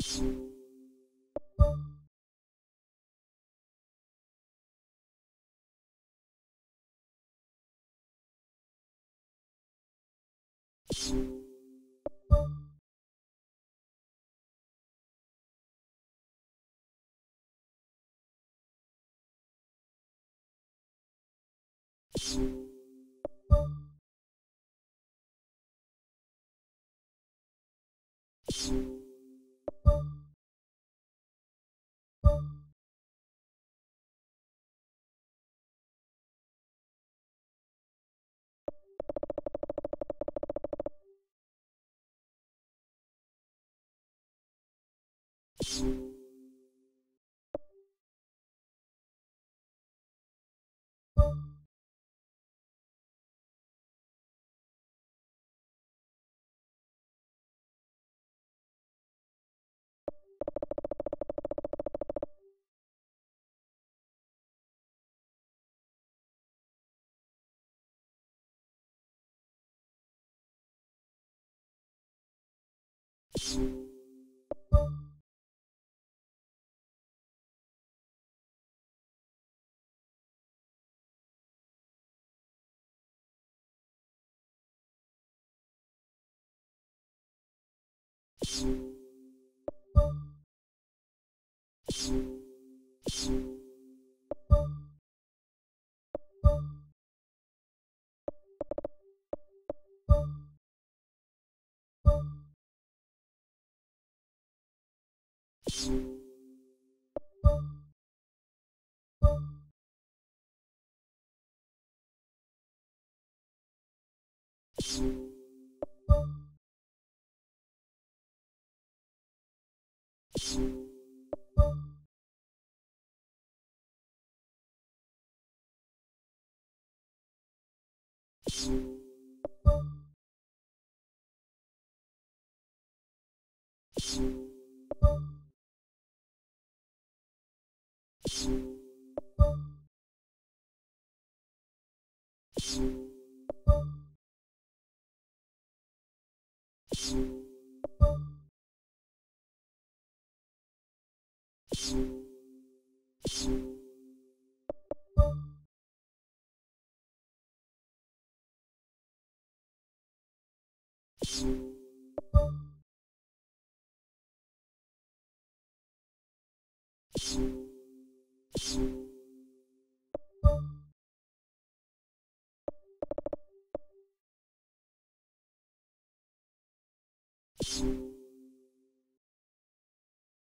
you。you you you。you